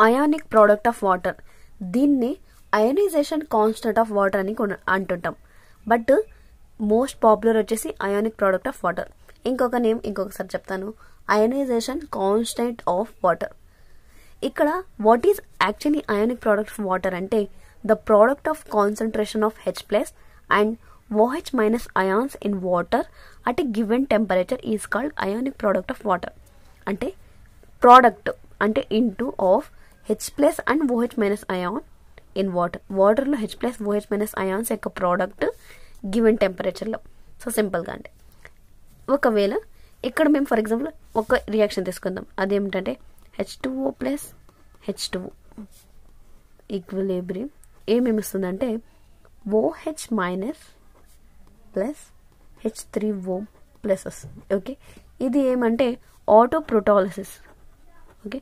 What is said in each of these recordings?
Ionic product of water. దీన్ని ionisation constant of water అని కొన- అంటుంటాం. బట్ మోస్ట్ పాపులర్ వచ్చేసి అయానిక్ ప్రోడక్ట్ ఆఫ్ వాటర్. ఇంకొక నేమ్ ఇంకొకసారి చెప్తాను. Ionization constant of water. ఇక్కడ what is actually ionic product of water అంటే the product of concentration of H plus and OH minus ions in water at a given temperature is called ionic product of water. అంటే product అంటే into of H plus and OH minus ion in water వాటర్లో H plus OH minus ions యొక్క product given టెంపరేచర్లో so సింపుల్గా అంటే. ఒకవేళ ఇక్కడ మేము ఫర్ ఎగ్జాంపుల్ ఒక రియాక్షన్ తీసుకుందాం. అదేమిటంటే H two O O plus H two equilibrium ఏమేమి ఇస్తుందంటే OH minus plus H three O plus వస్తుంది ఓకే ఇది ఏమంటే auto protolysis okay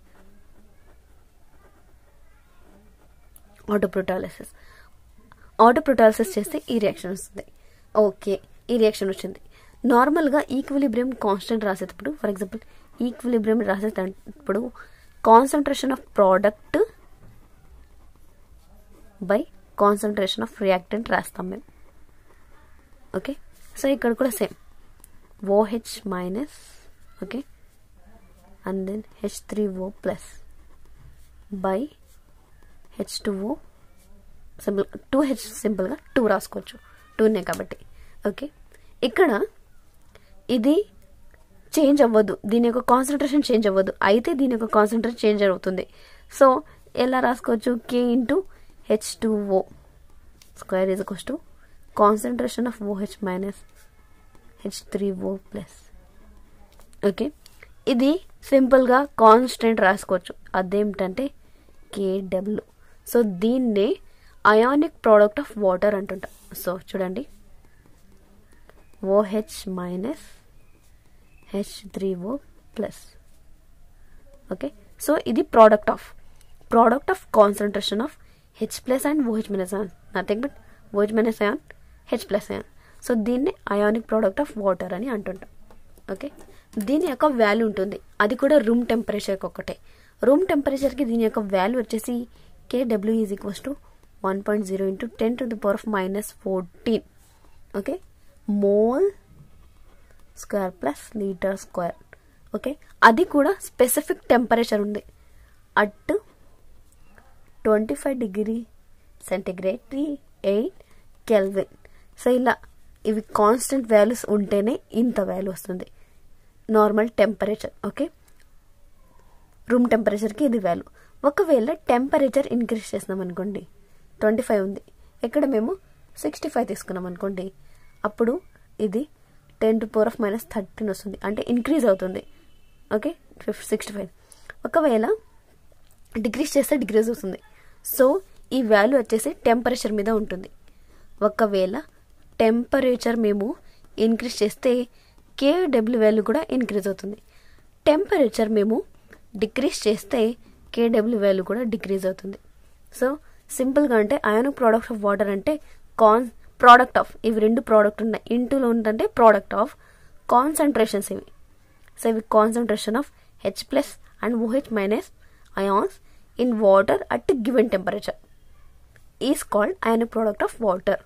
auto protolysis auto protolysis చేస్తే ఈ రియాక్షన్ వస్తుంది. ఓకే ఈ రియాక్షన్ వచ్చింది. నార్మల్గా ఈక్విలిబ్రియం కాన్స్టెంట్ రాసేటప్పుడు ఫర్ ఎగ్జాంపుల్ ఈక్విలిబ్రియం రాసేటప్పుడు concentration of product by concentration of reactant రాస్తాం మేము. ఓకే? సో ఇక్కడ కూడా same. OH minus okay? And then H three O plus by H two O simple two H సింపుల్గా two రాసుకోవచ్చు. టూనే కాబట్టి. ఓకే ఇక్కడ ఇది చేంజ్ అవ్వదు. దీని యొక్క కాన్సన్ట్రేషన్ చేంజ్ అవ్వదు. అయితే దీని యొక్క కాన్సన్ట్రేషన్ చేంజ్ అవుతుంది. సో ఎలా రాసుకోవచ్చు? K into H two O square is equals to concentration of OH minus H three O plus okay ఇది సింపుల్గా కాన్స్టెంట్ రాసుకోవచ్చు. అదేమిటంటే కేడబ్ల్యూ సో దీన్నే అయానిక్ ప్రోడక్ట్ ఆఫ్ వాటర్ అంటుంటాం. సో చూడండి. OH minus H three O plus okay so ఇది product of product of concentration of H plus and OH minus ion nothing but OH minus ion H plus ion so దీన్ని ionic product of water అని అంటుంటాం. Okay దీని యొక్క value ఉంటుంది. అది కూడా room టెంపరేచర్కి ఒకటే రూమ్ టెంపరేచర్కి దీని యొక్క వాల్యూ వచ్చేసి KW is equals to one point zero into ten to the power of minus fourteen okay mole square plus litre square okay అది కూడా స్పెసిఫిక్ టెంపరేచర్ ఉంది. At twenty five degree centigrade three eight kelvin so ఇలా ఇవి constant values ఉంటేనే ఇంత value వస్తుంది. Normal temperature okay room టెంపరేచర్కి ఇది వాల్యూ ఒకవేళ టెంపరేచర్ ఇంక్రీజ్ చేసినాం అనుకోండి ట్వంటీ ఫైవ్ ఉంది. ఇక్కడ మేము? సిక్స్టీ ఫైవ్ తీసుకున్నాం అనుకోండి. అప్పుడు ఇది ten to power of minus thirteen వస్తుంది. అంటే ఇంక్రీజ్ అవుతుంది. ఓకే? Fif sixty five. ఒకవేళ డిగ్రీస్ చేస్తే డిక్రీజ్ అవుతుంది సో ఈ వాల్యూ వచ్చేసి టెంపరేచర్ మీద ఉంటుంది. ఒకవేళ టెంపరేచర్ మేము ఇంక్రీజ్ చేస్తే కేడబ్ల్యూ వాల్యూ కూడా ఇంక్రీజ్ అవుతుంది. టెంపరేచర్ మేము డిక్రీజ్ చేస్తే కేడబ్ల్యూ వాల్యూ కూడా డిక్రీజ్ అవుతుంది. సో సింపుల్గా అంటే అయానిక్ ప్రోడక్ట్ ఆఫ్ వాటర్ అంటే కాన్ ప్రోడక్ట్ ఆఫ్ ఇవి రెండు ప్రోడక్ట్ ఉన్నాయి. ఇంటూలో ఉందంటే ప్రోడక్ట్ ఆఫ్ కాన్సన్ట్రేషన్స్ ఇవి. సో ఇవి concentration of H plus and OH minus ions in water at given temperature is called ionic product of water